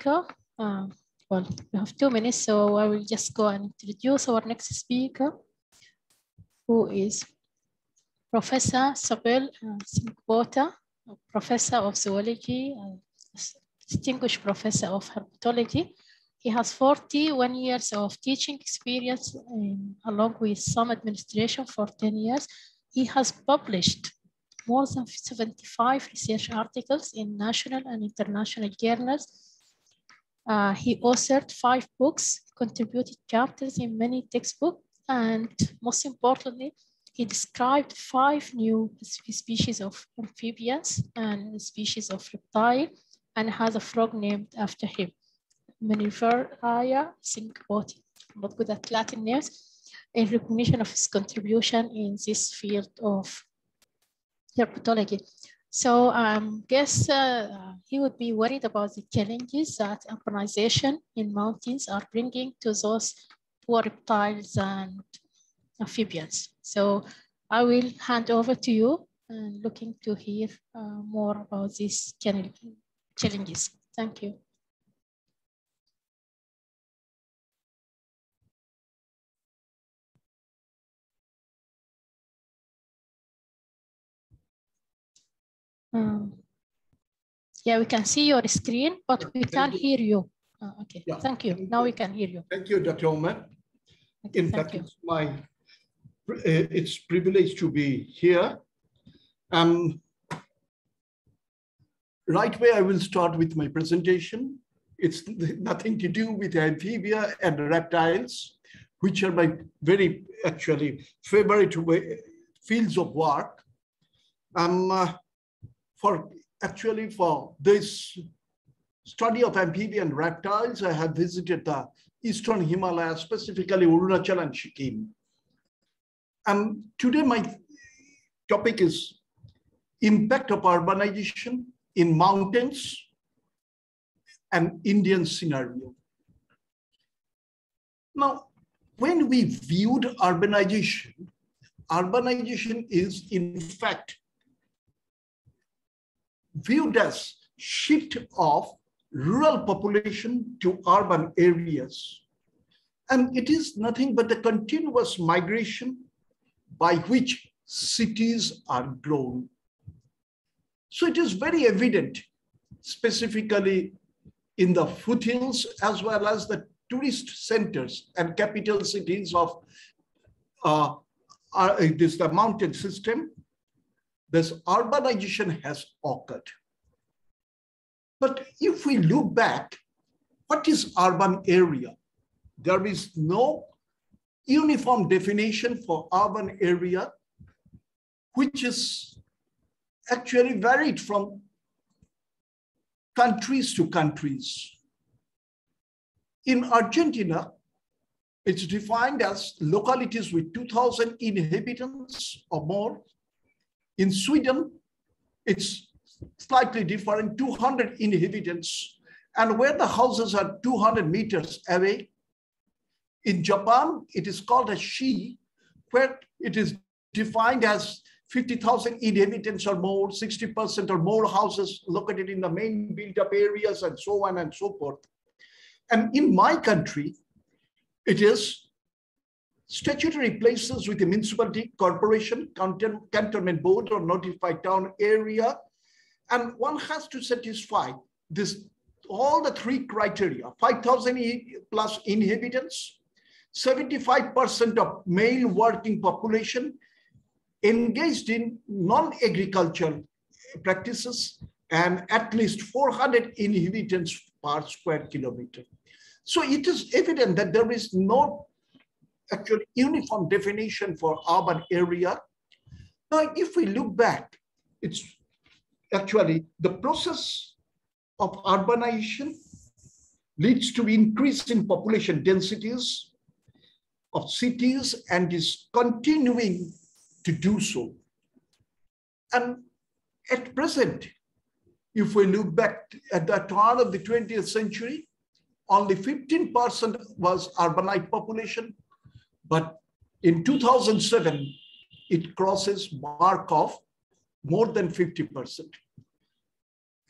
speaker. Uh, well, we have two minutes, so I will just go and introduce our next speaker, who is Professor Saibal uh, Sengupta, Professor of Zoology, Distinguished Professor of Herpetology. He has 41 years of teaching experience in, along with some administration for 10 years. He has published more than 75 research articles in national and international journals. Uh, he authored five books, contributed chapters in many textbooks, and most importantly, he described five new species of amphibians and species of reptile and has a frog named after him. Minervarya sengupti. I'm not good at Latin names, in recognition of his contribution in this field of herpetology. So I um, guess uh, he would be worried about the challenges that urbanization in mountains are bringing to those poor reptiles and amphibians. So I will hand over to you and looking to hear uh, more about these challenges. Thank you. Um, yeah, we can see your screen, but we can't hear you. Uh, okay, yeah. thank you. Now we can hear you. Thank you, Dr. Oman. Okay, In fact, you. it's my uh, it's privilege to be here. Um, right away, I will start with my presentation. It's nothing to do with amphibia and reptiles, which are my very actually favorite fields of work. Um, uh, for actually for this study of amphibian reptiles, I have visited the Eastern Himalayas, specifically Arunachal and Sikkim. And today my topic is impact of urbanization in mountains and Indian scenario. Now, when we viewed urbanization, urbanization is in fact viewed as shift of rural population to urban areas. And it is nothing but the continuous migration by which cities are grown. So it is very evident, specifically in the foothills as well as the tourist centers and capital cities of uh, uh, this the mountain system this urbanization has occurred. But if we look back, what is urban area? There is no uniform definition for urban area, which is actually varied from countries to countries. In Argentina, it's defined as localities with 2,000 inhabitants or more in Sweden, it's slightly different, 200 inhabitants. And where the houses are 200 meters away, in Japan, it is called a shi, where it is defined as 50,000 inhabitants or more, 60% or more houses located in the main built-up areas and so on and so forth. And in my country, it is statutory places with the municipality, corporation, cantonment board, or notified town area. And one has to satisfy this all the three criteria, 5,000 plus inhabitants, 75% of male working population engaged in non-agricultural practices, and at least 400 inhabitants per square kilometer. So it is evident that there is no actually uniform definition for urban area. Now, if we look back, it's actually the process of urbanization leads to increase in population densities of cities and is continuing to do so. And at present, if we look back at the turn of the 20th century, only 15% was urbanized population, but in 2007, it crosses mark of more than 50%.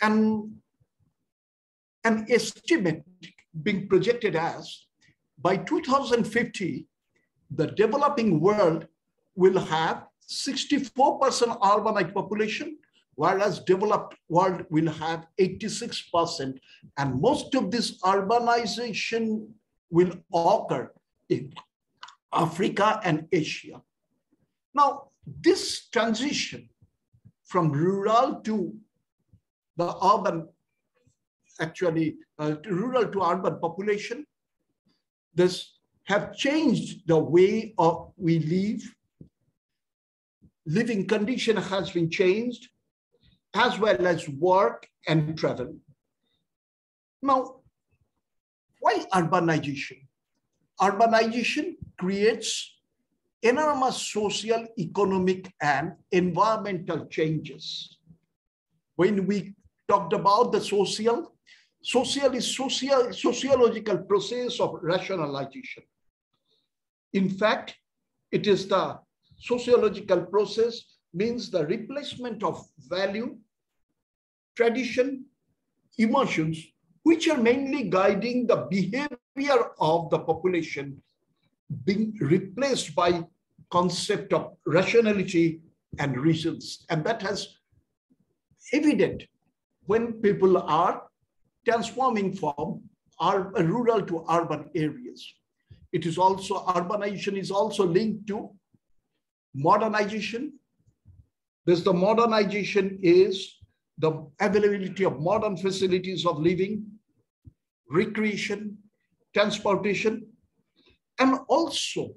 And an estimate being projected as by 2050, the developing world will have 64% urbanized population, whereas developed world will have 86%. And most of this urbanization will occur in Africa and Asia. Now, this transition from rural to the urban, actually uh, rural to urban population, this have changed the way of we live. Living condition has been changed, as well as work and travel. Now, why urbanization? Urbanization creates enormous social, economic, and environmental changes. When we talked about the social, social is social, sociological process of rationalization. In fact, it is the sociological process means the replacement of value, tradition, emotions, which are mainly guiding the behavior of the population being replaced by concept of rationality and reasons. And that has evident when people are transforming from rural to urban areas. It is also, urbanization is also linked to modernization. This the modernization is the availability of modern facilities of living, recreation, transportation, and also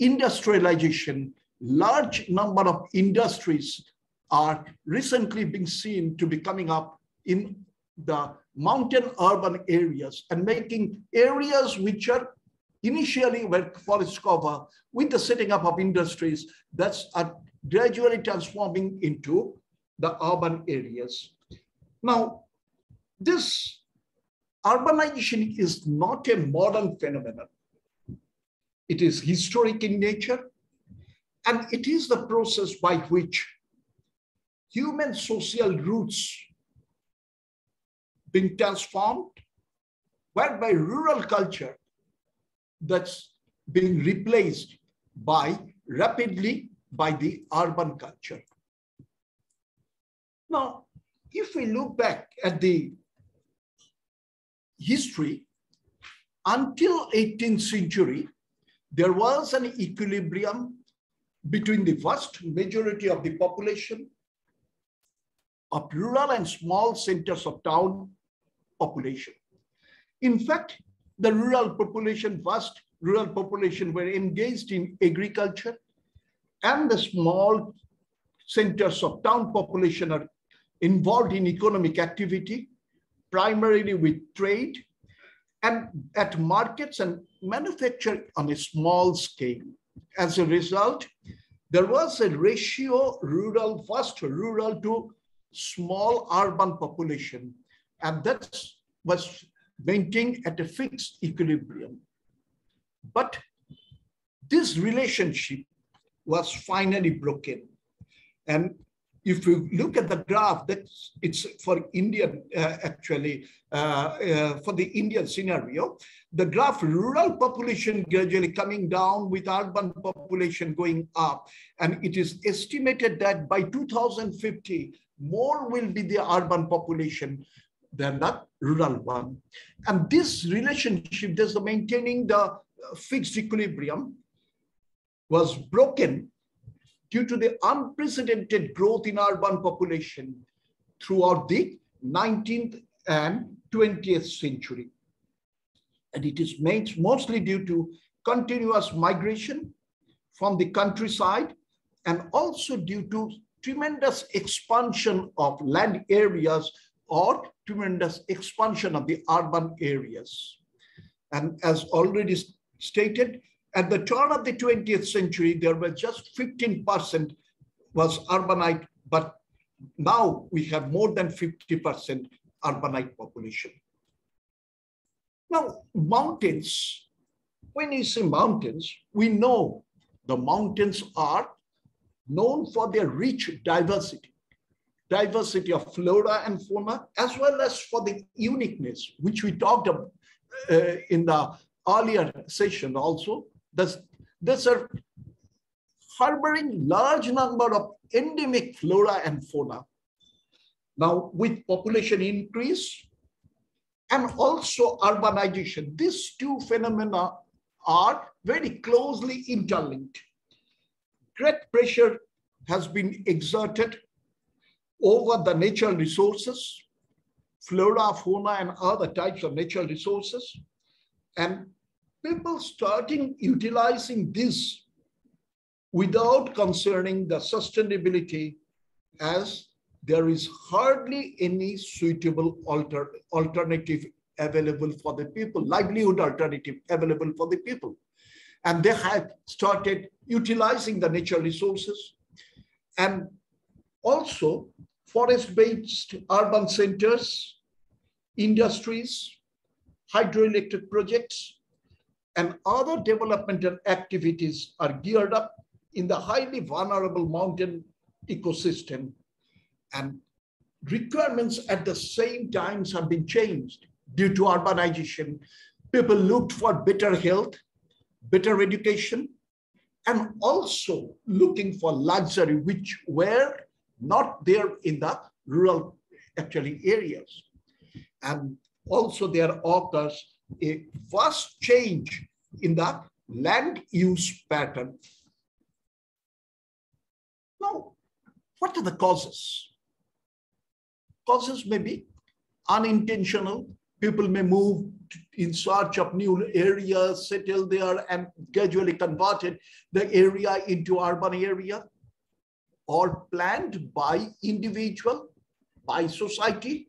industrialization. Large number of industries are recently being seen to be coming up in the mountain urban areas and making areas which are initially were forest cover with the setting up of industries that's are gradually transforming into the urban areas. Now, this urbanization is not a modern phenomenon. It is historic in nature, and it is the process by which human social roots being transformed, whereby rural culture that's being replaced by rapidly by the urban culture. Now, if we look back at the history, until 18th century, there was an equilibrium between the vast majority of the population of rural and small centers of town population. In fact, the rural population, vast rural population were engaged in agriculture and the small centers of town population are involved in economic activity, primarily with trade and at markets and manufacture on a small scale. As a result, there was a ratio rural, first rural to small urban population, and that was maintained at a fixed equilibrium. But this relationship was finally broken. And if you look at the graph, that's it's for Indian uh, actually uh, uh, for the Indian scenario. The graph rural population gradually coming down with urban population going up, and it is estimated that by 2050 more will be the urban population than the rural one. And this relationship, there's the maintaining the fixed equilibrium was broken due to the unprecedented growth in urban population throughout the 19th and 20th century. And it is made mostly due to continuous migration from the countryside and also due to tremendous expansion of land areas or tremendous expansion of the urban areas. And as already stated, at the turn of the 20th century, there were just 15% was urbanite, but now we have more than 50% urbanite population. Now, mountains, when you say mountains, we know the mountains are known for their rich diversity. diversity of flora and fauna, as well as for the uniqueness, which we talked about uh, in the earlier session also. Thus, these are harboring large number of endemic flora and fauna. Now, with population increase and also urbanization, these two phenomena are very closely interlinked. Great pressure has been exerted over the natural resources, flora, fauna, and other types of natural resources. And people starting utilizing this without concerning the sustainability as there is hardly any suitable alter, alternative available for the people, livelihood alternative available for the people. And they have started utilizing the natural resources. And also forest-based urban centers, industries, hydroelectric projects, and other developmental activities are geared up in the highly vulnerable mountain ecosystem. And requirements at the same times have been changed due to urbanization. People looked for better health, better education, and also looking for luxury, which were not there in the rural actually areas. And also there occurs a vast change in the land use pattern. Now, what are the causes? Causes may be unintentional. People may move in search of new areas, settle there and gradually converted the area into urban area or planned by individual, by society,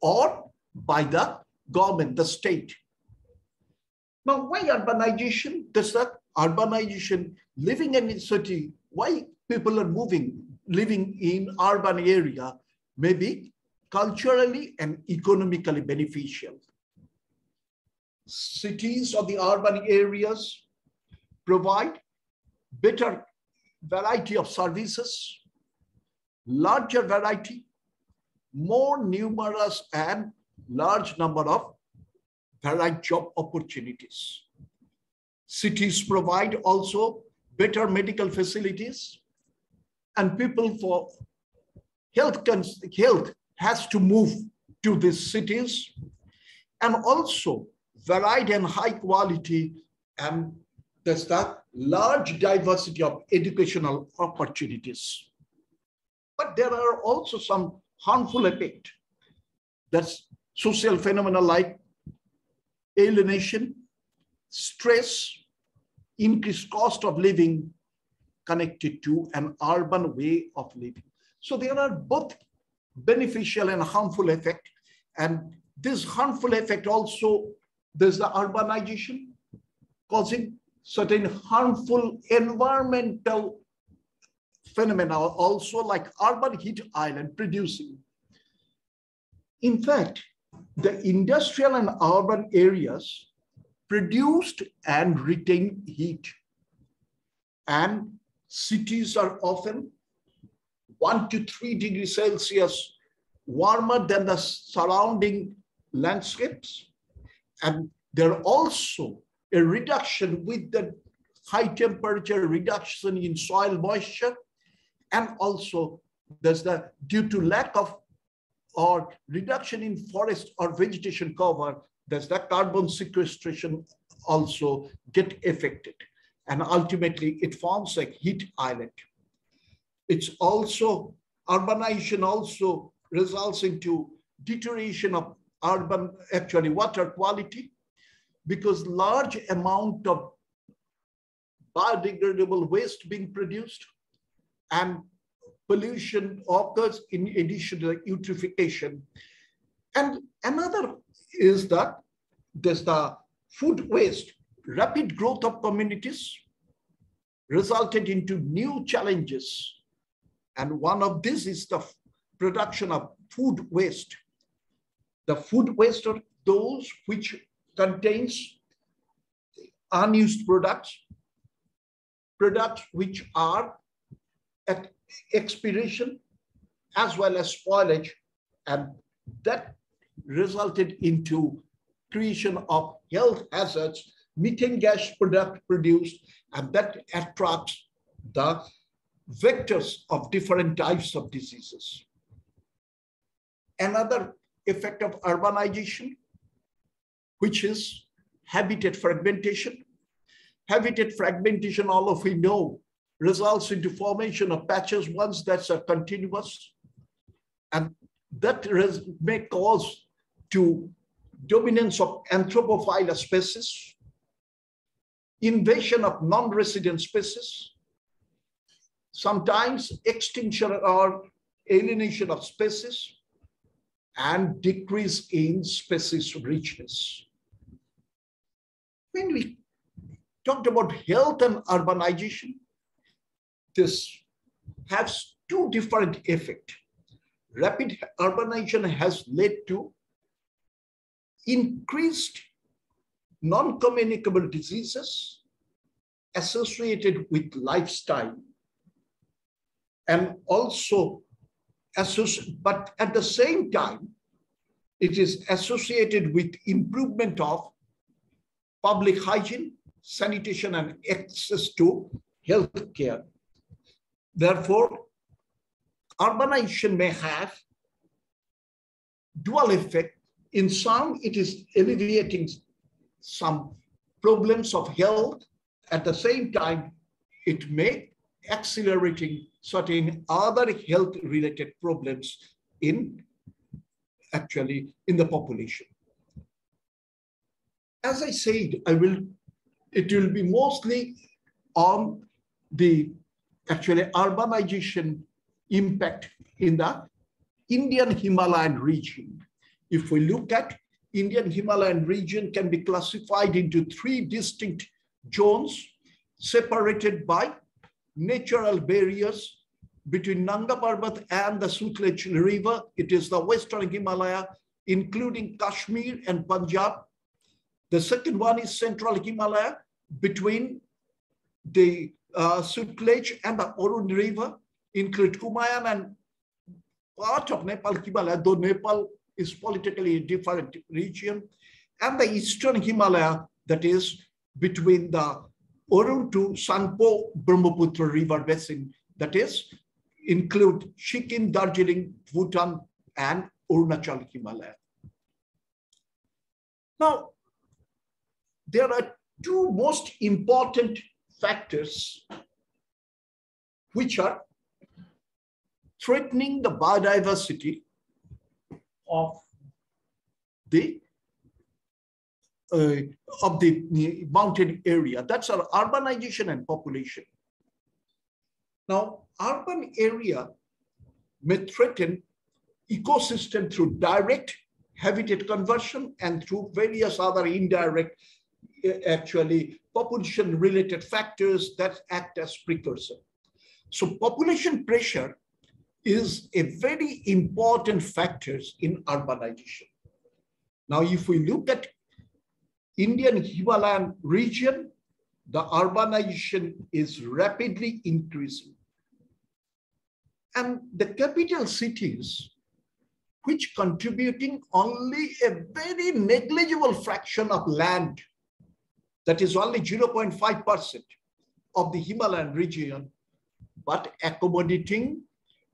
or by the government, the state. Now, why urbanization? Does that urbanization, living in a city, why people are moving, living in urban area may be culturally and economically beneficial. Cities or the urban areas provide better variety of services, larger variety, more numerous and large number of varied job opportunities. Cities provide also better medical facilities and people for health, health has to move to these cities and also varied and high quality and there's that large diversity of educational opportunities. But there are also some harmful effect. That's social phenomena like alienation, stress, increased cost of living connected to an urban way of living. So there are both beneficial and harmful effect. And this harmful effect also, there's the urbanization causing certain harmful environmental phenomena also like urban heat island producing. In fact, the industrial and urban areas produced and retained heat. And cities are often one to three degrees Celsius warmer than the surrounding landscapes. And there also a reduction with the high temperature reduction in soil moisture. And also there's the due to lack of or reduction in forest or vegetation cover, does the carbon sequestration also get affected. And ultimately it forms a heat island. It's also, urbanization also results into deterioration of urban, actually water quality because large amount of biodegradable waste being produced and pollution occurs in addition to eutrophication. And another is that there's the food waste, rapid growth of communities resulted into new challenges. And one of these is the production of food waste. The food waste are those which contains unused products, products which are at expiration as well as spoilage. And that resulted into creation of health hazards, methane gas product produced, and that attracts the vectors of different types of diseases. Another effect of urbanization, which is habitat fragmentation. Habitat fragmentation, all of we know, results into formation of patches, once that's a continuous. And that may cause to dominance of anthropophile species, invasion of non-resident species, sometimes extinction or alienation of species, and decrease in species richness. When we talked about health and urbanization, this has two different effects. Rapid urbanization has led to increased non-communicable diseases associated with lifestyle and also but at the same time it is associated with improvement of public hygiene sanitation and access to health care therefore urbanization may have dual effect in some, it is alleviating some problems of health. At the same time, it may accelerating certain other health related problems in actually in the population. As I said, I will, it will be mostly on the actually urbanization impact in the Indian Himalayan region. If we look at Indian Himalayan region can be classified into three distinct zones separated by natural barriers between Nanga Parbat and the Sutlej River. It is the Western Himalaya, including Kashmir and Punjab. The second one is Central Himalaya between the uh, Sutlej and the Arun River, include Kumaon and part of Nepal Himalaya, though Nepal is politically a different region, and the eastern Himalaya that is between the Arun to Tsangpo Brahmaputra river basin that is include Sikkim, Darjeeling, Bhutan, and Arunachal Himalaya. Now, there are two most important factors which are threatening the biodiversity of the uh, of the mountain area. That's our urbanization and population. Now, urban area may threaten ecosystem through direct habitat conversion and through various other indirect, actually population related factors that act as precursor. So population pressure is a very important factor in urbanization. Now, if we look at Indian Himalayan region, the urbanization is rapidly increasing. And the capital cities, which contributing only a very negligible fraction of land, that is only 0.5% of the Himalayan region, but accommodating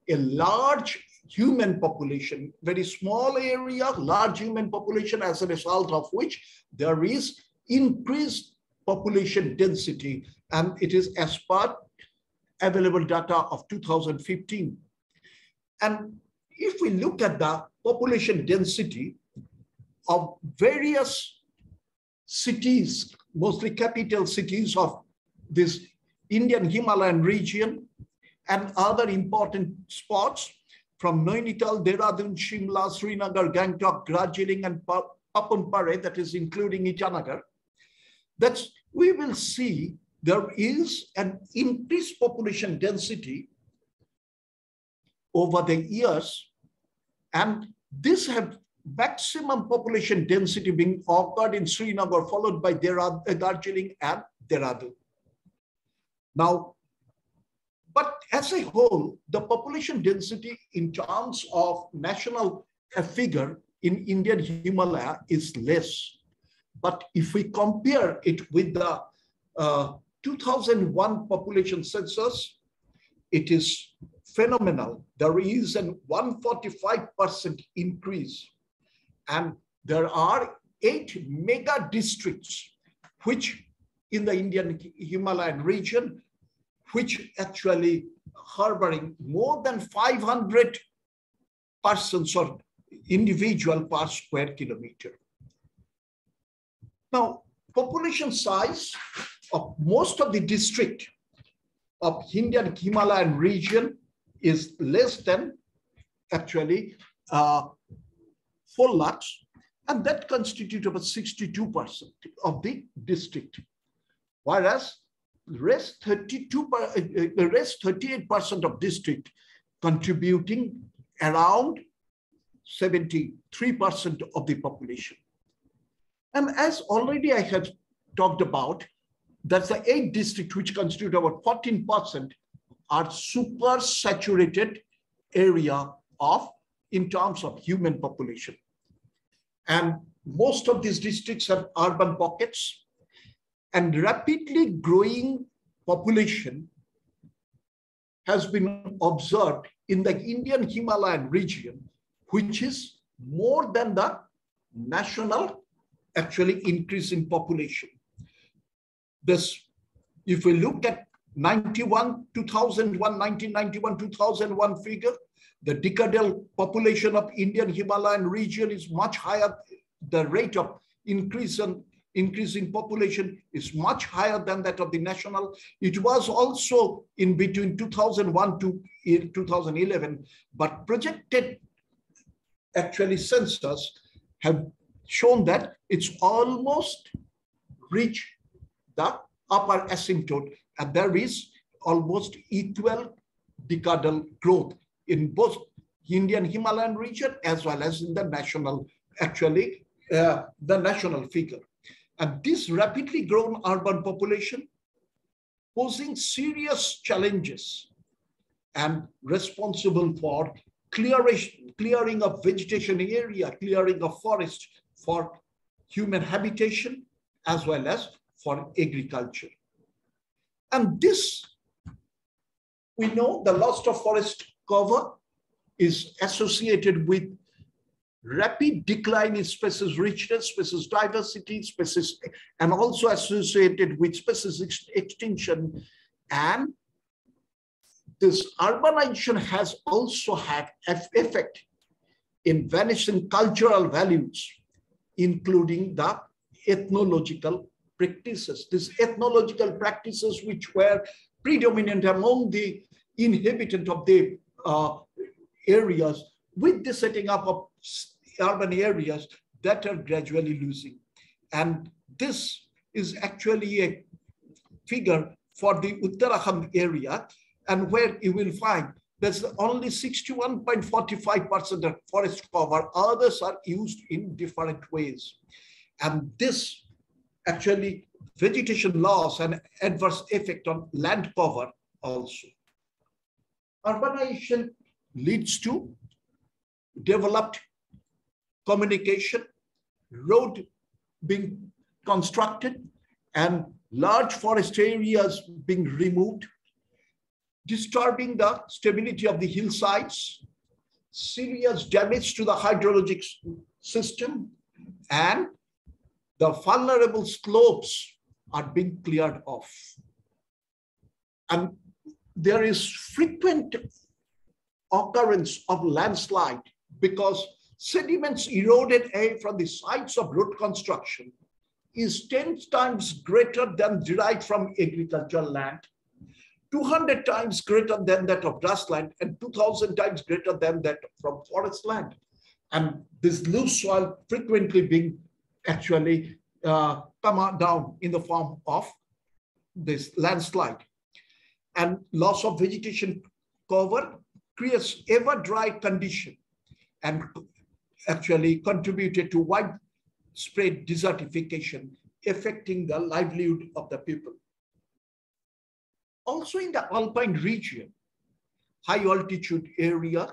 a large human population, very small area, large human population as a result of which there is increased population density and it is as per available data of 2015. And if we look at the population density of various cities, mostly capital cities of this Indian Himalayan region, and other important spots from Nainital, Dehradun, Shimla, Srinagar, Gangtok, Darjeeling, and Papum Pare, that is including Itanagar, that's we will see there is an increased population density over the years, and this have maximum population density being occurred in Srinagar, followed by Darjeeling and Dehradun. Now, but as a whole, the population density in terms of national figure in Indian Himalaya is less. But if we compare it with the uh, 2001 population census, it is phenomenal. There is a 145% increase. And there are eight mega districts, which in the Indian Himalayan region, which actually harboring more than 500 persons or individual per square kilometer. Now, population size of most of the district of Indian Himalayan region is less than actually uh, 4 lakhs, and that constitutes about 62% of the district. Whereas the rest 32, uh, the rest 38% of district contributing around 73% of the population. And as already I have talked about, that's the eight district which constitute about 14% are super saturated area of in terms of human population. And most of these districts have urban pockets and rapidly growing population has been observed in the Indian Himalayan region, which is more than the national actually increase in population. This, if we look at 91, 2001, 1991, 2001 figure, the decadal population of Indian Himalayan region is much higher. The rate of increase in, increase in population is much higher than that of the national. It was also in between 2001 to eh, 2011, but projected actually census have shown that it's almost reached the upper asymptote and there is almost equal decadal growth in both Indian Himalayan region as well as in the national, actually, uh, the national figure. And this rapidly grown urban population posing serious challenges and responsible for clearing, clearing of vegetation area, clearing of forest for human habitation, as well as for agriculture. And this, we know the loss of forest cover is associated with rapid decline in species richness, species diversity, species, and also associated with species ex extinction. And this urbanization has also had effect in vanishing cultural values, including the ethnological practices. These ethnological practices which were predominant among the inhabitants of the uh, areas with the setting up of urban areas that are gradually losing. And this is actually a figure for the Uttarakhand area and where you will find there's only 61.45% of forest cover. Others are used in different ways. And this actually vegetation loss and adverse effect on land cover also. Urbanization leads to developed communication, road being constructed, and large forest areas being removed, disturbing the stability of the hillsides, serious damage to the hydrologic system, and the vulnerable slopes are being cleared off. And there is frequent occurrence of landslide because sediments eroded from the sites of road construction is 10 times greater than derived from agricultural land, 200 times greater than that of grassland, and 2,000 times greater than that from forest land. And this loose soil frequently being actually uh, come down in the form of this landslide. And loss of vegetation cover creates ever dry condition and actually contributed to widespread desertification affecting the livelihood of the people. also in the alpine region, high altitude area,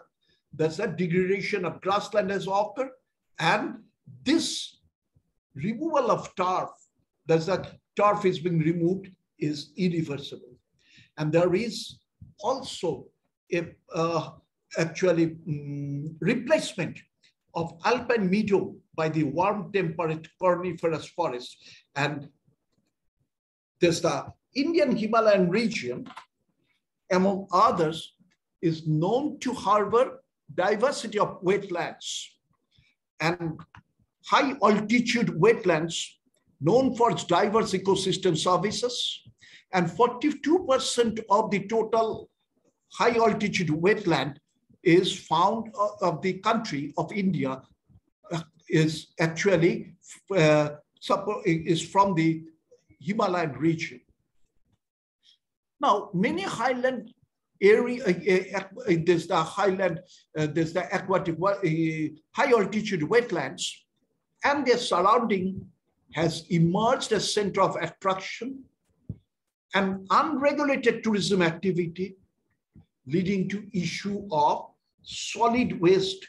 there's a degradation of grassland has occurred. And this removal of turf, there's that turf is being removed, is irreversible. And there is also a uh, actually um, replacement of alpine meadow by the warm temperate coniferous forest. And there's the Indian Himalayan region, among others, is known to harbor diversity of wetlands and high altitude wetlands known for its diverse ecosystem services and 42% of the total high altitude wetland is found uh, of the country of India uh, is actually uh, is from the Himalayan region. Now, many highland area, uh, uh, there's the highland, uh, there's the aquatic, high altitude wetlands, and their surrounding has emerged as center of attraction and unregulated tourism activity leading to issue of solid waste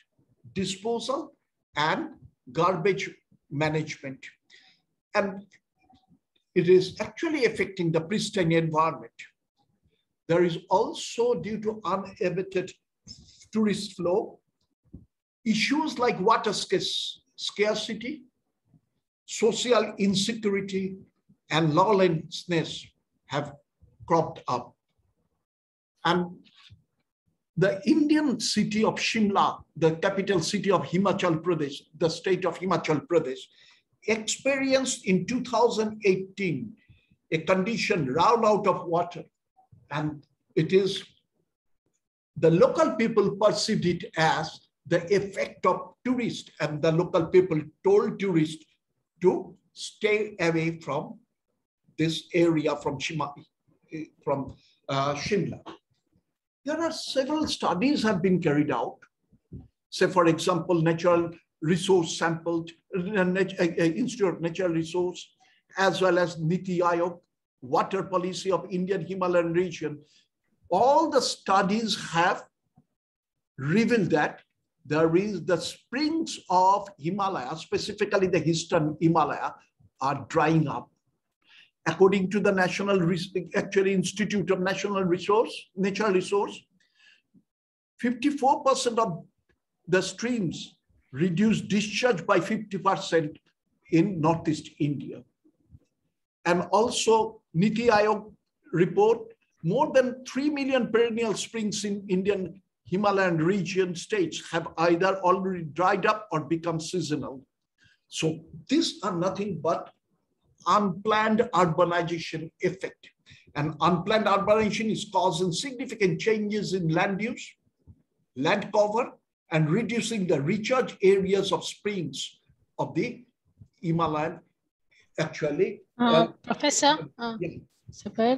disposal and garbage management. And it is actually affecting the pristine environment. There is also, due to unabated tourist flow, issues like water scarcity, social insecurity, and lawlessness have cropped up. And the Indian city of Shimla, the capital city of Himachal Pradesh, the state of Himachal Pradesh, experienced in 2018 a condition run out of water and it is the local people perceived it as the effect of tourists and the local people told tourists to stay away from this area from Shima, from uh, Shimla. There are several studies have been carried out. Say, for example, natural resource sampled, uh, uh, Institute of Natural Resource, as well as Niti Aayog water policy of Indian Himalayan region, all the studies have revealed that there is the springs of Himalaya, specifically the eastern Himalaya, are drying up. According to the National, actually Institute of National Resource, Natural Resource, 54% of the streams reduce discharge by 50% in Northeast India. And also Niti Aayog report, more than 3 million perennial springs in Indian Himalayan region states have either already dried up or become seasonal. So these are nothing but unplanned urbanization effect. And unplanned urbanization is causing significant changes in land use, land cover, and reducing the recharge areas of springs of the Himalayan actually. Uh, uh, Professor, uh, yeah.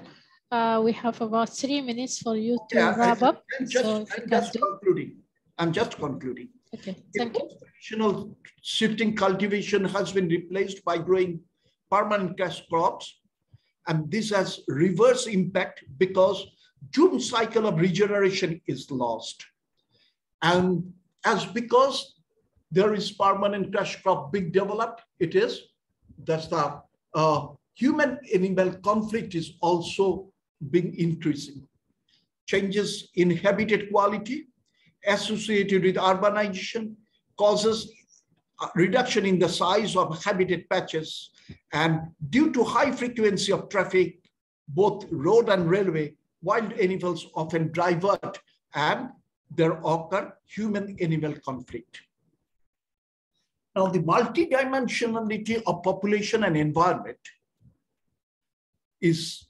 uh, we have about three minutes for you to yeah, wrap up. I'm just, so I'm just concluding. I'm just concluding. Okay, thank you. Traditional shifting cultivation has been replaced by growing permanent cash crops. And this has reverse impact because jhum cycle of regeneration is lost. And as because there is permanent cash crop being developed, it is that's the uh, human animal conflict is also being increasing. Changes in habitat quality associated with urbanization causes reduction in the size of habitat patches and due to high frequency of traffic, both road and railway, wild animals often divert and there occur human-animal conflict. Now, the multidimensionality of population and environment is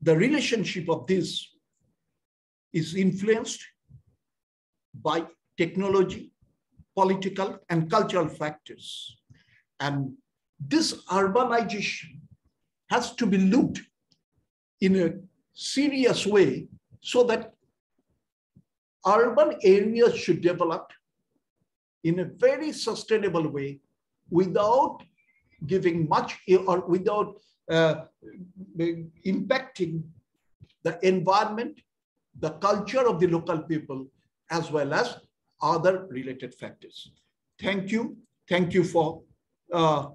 the relationship of this is influenced by technology, political, and cultural factors. And this urbanization has to be looked in a serious way so that urban areas should develop in a very sustainable way without giving much or without uh, impacting the environment, the culture of the local people, as well as other related factors. Thank you. Thank you for, uh,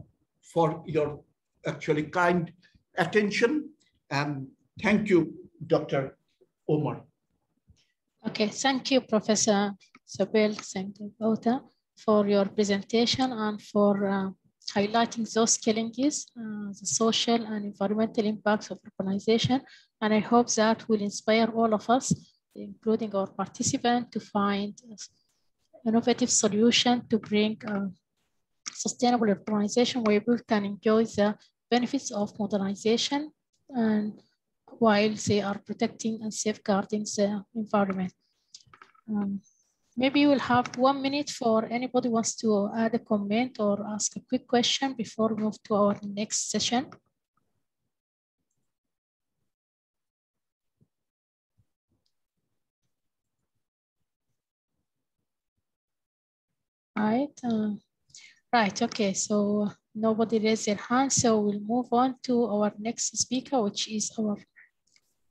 for your actually kind attention. And thank you, Dr. Omar. Okay, thank you, Professor Saibal Sengupta, for your presentation and for uh, highlighting those challenges, uh, the social and environmental impacts of urbanization. And I hope that will inspire all of us, including our participants, to find innovative solution to bring uh, sustainable urbanization where people can enjoy the benefits of modernization and while they are protecting and safeguarding the environment. Um, maybe we'll have one minute for anybody wants to add a comment or ask a quick question before we move to our next session. Right. Uh, right. Okay. So nobody raised their hand. So we'll move on to our next speaker, which is our